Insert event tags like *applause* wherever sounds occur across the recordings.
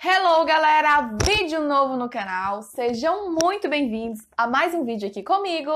Hello, galera! Vídeo novo no canal. Sejam muito bem-vindos a mais um vídeo aqui comigo.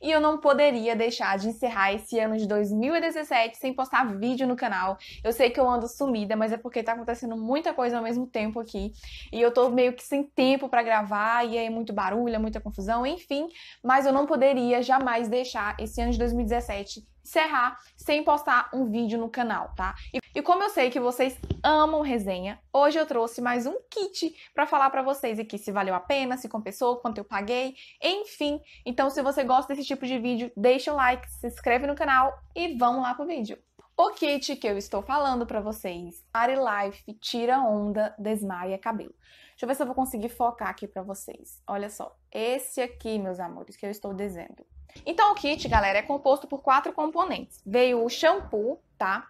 E eu não poderia deixar de encerrar esse ano de 2017 sem postar vídeo no canal. Eu sei que eu ando sumida, mas é porque tá acontecendo muita coisa ao mesmo tempo aqui. E eu tô meio que sem tempo para gravar, e é muito barulho, é muita confusão, enfim. Mas eu não poderia jamais deixar esse ano de 2017 encerrar sem postar um vídeo no canal, tá? E, como eu sei que vocês amam resenha, hoje eu trouxe mais um kit para falar para vocês aqui se valeu a pena, se compensou, quanto eu paguei, enfim. Então, se você gosta desse tipo de vídeo, deixa o like, se inscreve no canal e vamos lá pro vídeo. O kit que eu estou falando para vocês, Ari Life Tira Onda, Desmaia Cabelo. Deixa eu ver se eu vou conseguir focar aqui para vocês. Olha só, esse aqui, meus amores, que eu estou dizendo. Então, o kit, galera, é composto por quatro componentes. Veio o shampoo, tá?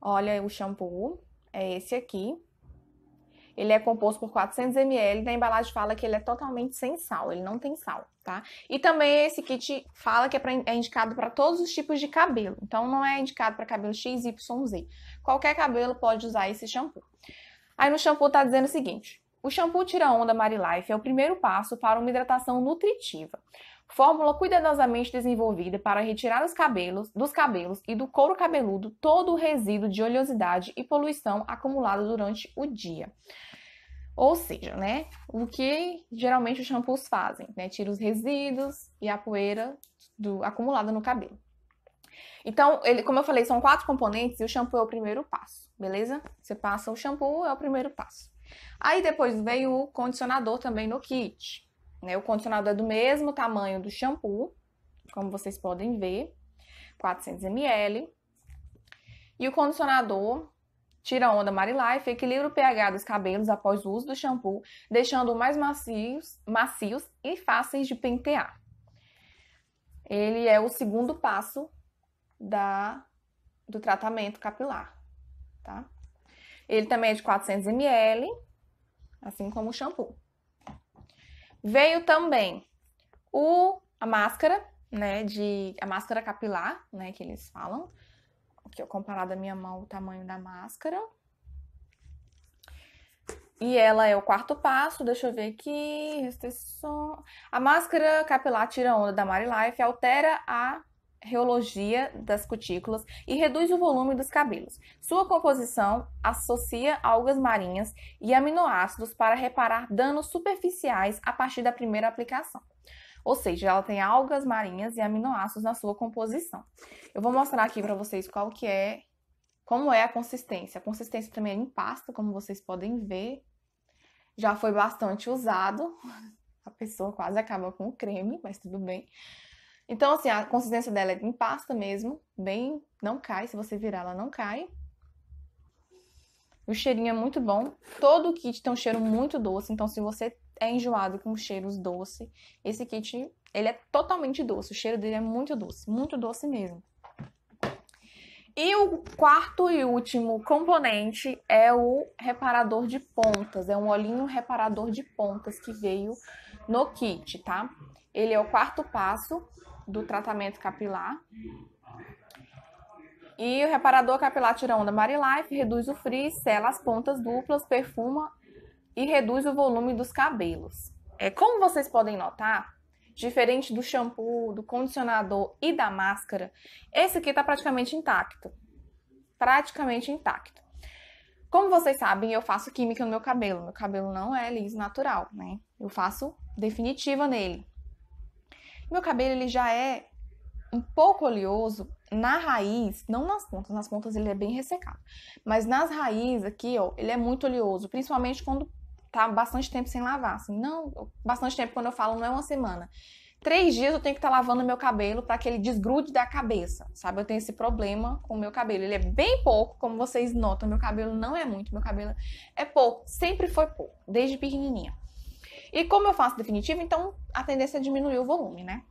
Olha o shampoo, é esse aqui. Ele é composto por 400 ml, na embalagem fala que ele é totalmente sem sal, ele não tem sal, tá? E também esse kit fala que é, pra, é indicado para todos os tipos de cabelo, então não é indicado para cabelo X, Y, Z. Qualquer cabelo pode usar esse shampoo. Aí no shampoo tá dizendo o seguinte, o shampoo Tira Onda Marilife é o primeiro passo para uma hidratação nutritiva. Fórmula cuidadosamente desenvolvida para retirar dos cabelos, dos cabelos e do couro cabeludo todo o resíduo de oleosidade e poluição acumulado durante o dia. Ou seja, né, o que geralmente os shampoos fazem, né, tira os resíduos e a poeira do, acumulada no cabelo. Então, ele, como eu falei, são quatro componentes e o shampoo é o primeiro passo, beleza? Você passa o shampoo, é o primeiro passo. Aí depois veio o condicionador também no kit. Né? O condicionador é do mesmo tamanho do shampoo, como vocês podem ver, 400 ml. E o condicionador tira a onda Marilife, equilibra o pH dos cabelos após o uso do shampoo, deixando mais macios, macios e fáceis de pentear. Ele é o segundo passo da, do tratamento capilar, tá? Ele também é de 400 ml, assim como o shampoo. Veio também o, a máscara, né, de a máscara capilar, né, que eles falam. Aqui eu comparado a minha mão o tamanho da máscara. E ela é o quarto passo, deixa eu ver aqui, restrição. A máscara capilar tira onda da Marilife altera a reologia das cutículas e reduz o volume dos cabelos. Sua composição associa algas marinhas e aminoácidos para reparar danos superficiais a partir da primeira aplicação. Ou seja, ela tem algas marinhas e aminoácidos na sua composição. Eu vou mostrar aqui para vocês qual que é, como é a consistência. A consistência também é em pasta, como vocês podem ver. Já foi bastante usado. *laughs* A pessoa quase acaba com o creme, mas tudo bem. Então, assim, a consistência dela é em pasta mesmo, bem, não cai, se você virar ela não cai. O cheirinho é muito bom. Todo o kit tem um cheiro muito doce, então se você é enjoado com cheiros doce, esse kit, ele é totalmente doce. O cheiro dele é muito doce, muito doce mesmo. E o quarto e último componente é o reparador de pontas. É um olhinho reparador de pontas que veio no kit, tá? Ele é o quarto passo do tratamento capilar. E o reparador capilar tira onda Marilife reduz o frizz, sela as pontas duplas, perfuma e reduz o volume dos cabelos. É como vocês podem notar, diferente do shampoo, do condicionador e da máscara, esse aqui está praticamente intacto. Praticamente intacto. Como vocês sabem, eu faço química no meu cabelo. Meu cabelo não é liso natural, né? Eu faço definitiva nele. Meu cabelo ele já é um pouco oleoso na raiz, não nas pontas, nas pontas ele é bem ressecado, mas nas raízes aqui, ó, ele é muito oleoso, principalmente quando tá bastante tempo sem lavar, assim, não, bastante tempo quando eu falo não é uma semana. Três dias eu tenho que estar tá lavando meu cabelo para que ele desgrude da cabeça, sabe? Eu tenho esse problema com o meu cabelo. Ele é bem pouco, como vocês notam, meu cabelo não é muito, meu cabelo é pouco, sempre foi pouco, desde pequenininha. E como eu faço definitivo, então a tendência é diminuir o volume, né?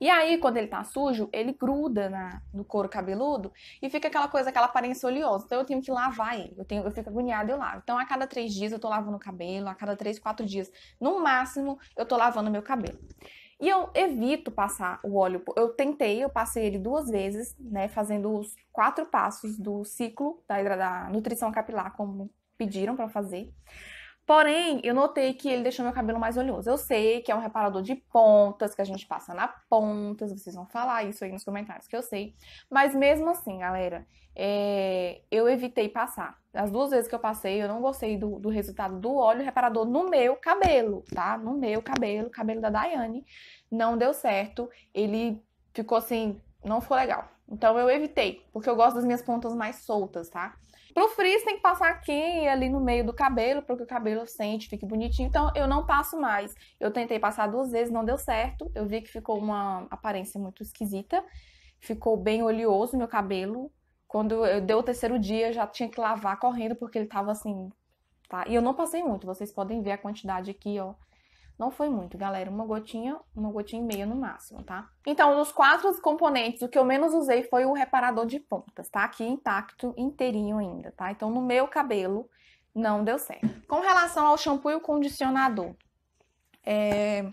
E aí, quando ele tá sujo, ele gruda na, no couro cabeludo e fica aquela coisa, aquela aparência oleosa. Então eu tenho que lavar ele. Eu, tenho, eu fico agoniada e eu lavo. Então, a cada três dias eu tô lavando o cabelo, a cada três, quatro dias, no máximo, eu tô lavando meu cabelo. E eu evito passar o óleo. Eu tentei, eu passei ele duas vezes, né? Fazendo os quatro passos do ciclo da, da nutrição capilar, como pediram para fazer. Porém, eu notei que ele deixou meu cabelo mais oleoso. Eu sei que é um reparador de pontas, que a gente passa na pontas, vocês vão falar isso aí nos comentários, que eu sei. Mas mesmo assim, galera, é... eu evitei passar. As duas vezes que eu passei, eu não gostei do, do resultado do óleo reparador no meu cabelo, tá? No meu cabelo, cabelo da Daiane. Não deu certo. Ele ficou assim, não ficou legal. Então eu evitei, porque eu gosto das minhas pontas mais soltas, tá? Pro frizz tem que passar aqui e ali no meio do cabelo, para que o cabelo sente, fique bonitinho. Então eu não passo mais. Eu tentei passar duas vezes, não deu certo. Eu vi que ficou uma aparência muito esquisita. Ficou bem oleoso meu cabelo. Quando eu deu o terceiro dia, já tinha que lavar correndo porque ele tava assim, tá? E eu não passei muito. Vocês podem ver a quantidade aqui, ó. Não foi muito, galera. Uma gotinha, uma gotinha e meia no máximo, tá? Então, dos quatro componentes, o que eu menos usei foi o reparador de pontas, tá? Aqui intacto, inteirinho ainda, tá? Então, no meu cabelo, não deu certo. Com relação ao shampoo e o condicionador, é...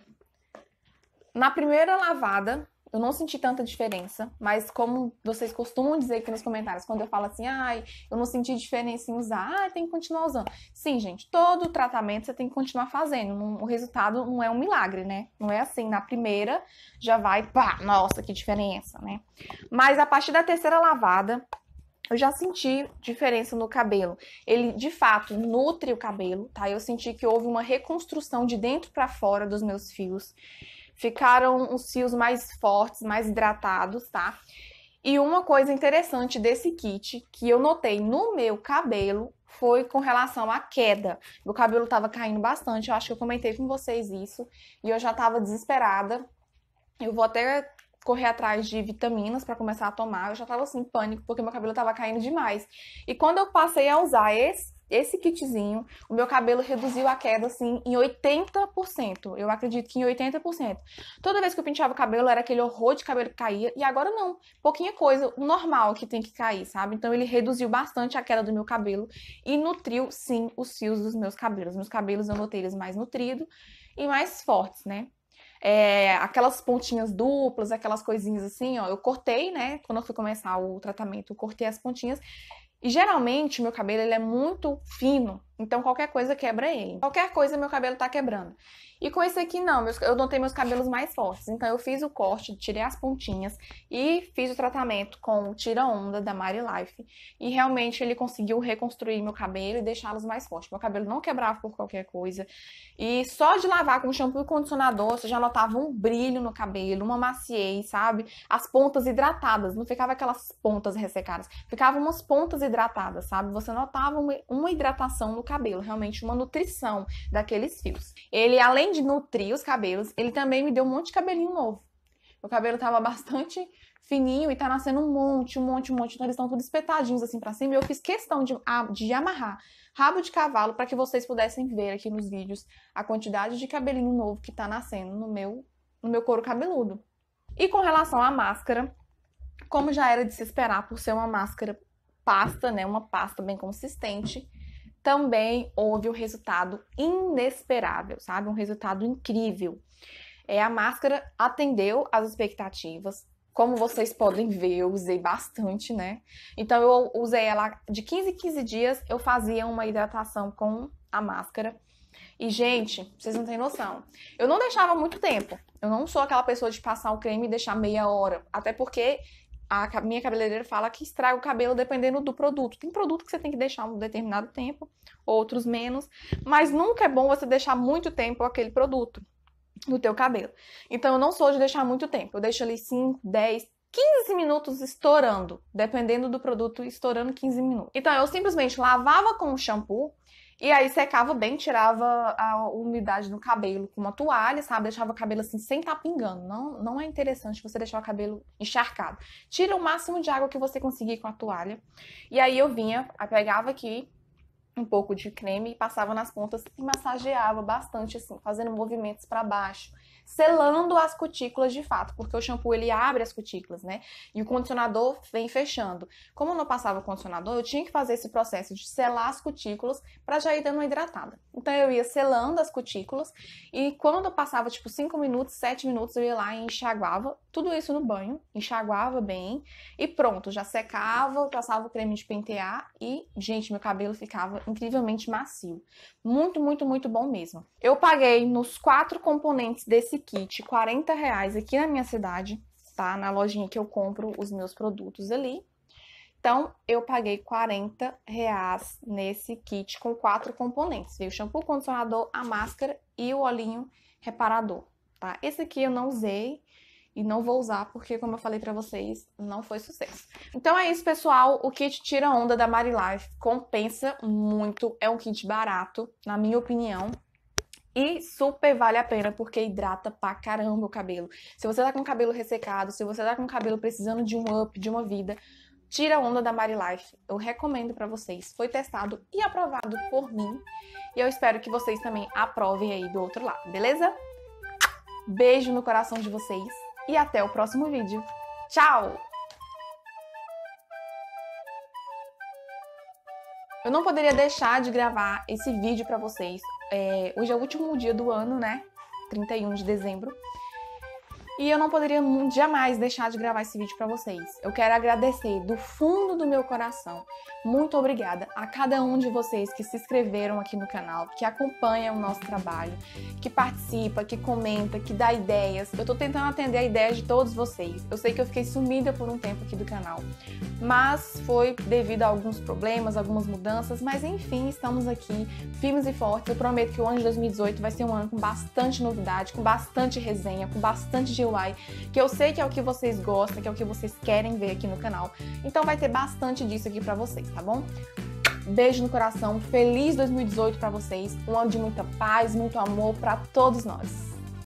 na primeira lavada, eu não senti tanta diferença, mas como vocês costumam dizer aqui nos comentários, quando eu falo assim, ai, eu não senti diferença em usar, ah, tem que continuar usando. Sim, gente, todo tratamento você tem que continuar fazendo. o resultado não é um milagre, né? Não é assim, na primeira já vai, pá, nossa, que diferença, né? Mas a partir da terceira lavada, eu já senti diferença no cabelo. Ele, de fato, nutre o cabelo, tá? Eu senti que houve uma reconstrução de dentro para fora dos meus fios ficaram os fios mais fortes, mais hidratados, tá? E uma coisa interessante desse kit que eu notei no meu cabelo foi com relação à queda. Meu cabelo estava caindo bastante, eu acho que eu comentei com vocês isso, e eu já estava desesperada. Eu vou até correr atrás de vitaminas para começar a tomar. Eu já estava assim, em pânico, porque meu cabelo estava caindo demais. E quando eu passei a usar esse esse kitzinho, o meu cabelo reduziu a queda assim em 80%. Eu acredito que em 80%. Toda vez que eu penteava o cabelo era aquele horror de cabelo que caía e agora não. Pouquinha coisa, o normal que tem que cair, sabe? Então ele reduziu bastante a queda do meu cabelo e nutriu sim os fios dos meus cabelos. Meus cabelos eu notei eles mais nutridos e mais fortes, né? É, aquelas pontinhas duplas, aquelas coisinhas assim, ó, eu cortei, né? Quando eu fui começar o tratamento, eu cortei as pontinhas e geralmente meu cabelo ele é muito fino, então qualquer coisa quebra ele. Qualquer coisa meu cabelo tá quebrando. E com esse aqui não, eu notei meus cabelos mais fortes. Então eu fiz o corte, tirei as pontinhas e fiz o tratamento com o Tira Onda da Mari Life. E realmente ele conseguiu reconstruir meu cabelo e deixá-los mais fortes. Meu cabelo não quebrava por qualquer coisa. E só de lavar com shampoo e condicionador, você já notava um brilho no cabelo, uma maciez, sabe? As pontas hidratadas, não ficava aquelas pontas ressecadas, ficavam umas pontas hidratadas, sabe? Você notava uma, uma hidratação no cabelo, realmente uma nutrição daqueles fios. Ele, além de nutrir os cabelos, ele também me deu um monte de cabelinho novo. Meu cabelo tava *laughs* bastante fininho e tá nascendo um monte, um monte, um monte. Então eles estão todos espetadinhos assim pra cima. E eu fiz questão de, de amarrar rabo de cavalo para que vocês pudessem ver aqui nos vídeos a quantidade de cabelinho novo que tá nascendo no meu, no meu couro cabeludo. E com relação à máscara, como já era de se esperar por ser uma máscara pasta, né, uma pasta bem consistente, também houve um resultado inesperável, sabe? Um resultado incrível. É, a máscara atendeu às expectativas. Como vocês podem ver, eu usei bastante, né? Então eu usei ela de 15 em 15 dias, eu fazia uma hidratação com a máscara. E, gente, vocês não têm noção. Eu não deixava muito tempo. Eu não sou aquela pessoa de passar o creme e deixar meia hora. Até porque a minha cabeleireira fala que estraga o cabelo dependendo do produto. Tem produto que você tem que deixar um determinado tempo, outros menos, mas nunca é bom você deixar muito tempo aquele produto no teu cabelo. Então eu não sou de deixar muito tempo. Eu deixo ali 5, 10, 15 minutos estourando, dependendo do produto, estourando 15 minutos. Então eu simplesmente lavava com o shampoo e aí secava bem, tirava a umidade no cabelo com uma toalha, sabe? Deixava o cabelo assim sem estar tá pingando. Não, não é interessante você deixar o cabelo encharcado. Tira o máximo de água que você conseguir com a toalha. E aí eu vinha, pegava aqui um pouco de creme, passava nas pontas e massageava bastante assim, fazendo movimentos para baixo selando as cutículas de fato, porque o shampoo ele abre as cutículas, né? E o condicionador vem fechando. Como eu não passava o condicionador, eu tinha que fazer esse processo de selar as cutículas para já ir dando uma hidratada. Então eu ia selando as cutículas e quando eu passava tipo 5 minutos, 7 minutos, eu ia lá e enxaguava tudo isso no banho, enxaguava bem e pronto, já secava, passava o creme de pentear e, gente, meu cabelo ficava incrivelmente macio. Muito, muito, muito bom mesmo. Eu paguei nos quatro componentes desse esse kit 40 reais aqui na minha cidade, tá? Na lojinha que eu compro os meus produtos ali. Então, eu paguei 40 reais nesse kit com quatro componentes. Veio o shampoo, condicionador, a máscara e o olhinho reparador, tá? Esse aqui eu não usei e não vou usar porque, como eu falei pra vocês, não foi sucesso. Então é isso, pessoal. O kit Tira Onda da Marilife compensa muito. É um kit barato, na minha opinião. E super vale a pena porque hidrata pra caramba o cabelo. Se você tá com o cabelo ressecado, se você tá com o cabelo precisando de um up, de uma vida, tira onda da Marilife. Eu recomendo para vocês. Foi testado e aprovado por mim. E eu espero que vocês também aprovem aí do outro lado, beleza? Beijo no coração de vocês e até o próximo vídeo. Tchau! Eu não poderia deixar de gravar esse vídeo para vocês é, hoje é o último dia do ano, né? 31 de dezembro. E eu não poderia jamais deixar de gravar esse vídeo para vocês. Eu quero agradecer do fundo do meu coração. Muito obrigada a cada um de vocês que se inscreveram aqui no canal, que acompanha o nosso trabalho, que participa, que comenta, que dá ideias. Eu tô tentando atender a ideia de todos vocês. Eu sei que eu fiquei sumida por um tempo aqui do canal, mas foi devido a alguns problemas, algumas mudanças, mas enfim, estamos aqui firmes e fortes. Eu prometo que o ano de 2018 vai ser um ano com bastante novidade, com bastante resenha, com bastante DIY, que eu sei que é o que vocês gostam, que é o que vocês querem ver aqui no canal. Então vai ter bastante disso aqui para vocês, tá bom? Beijo no coração, feliz 2018 para vocês, um ano de muita paz, muito amor para todos nós.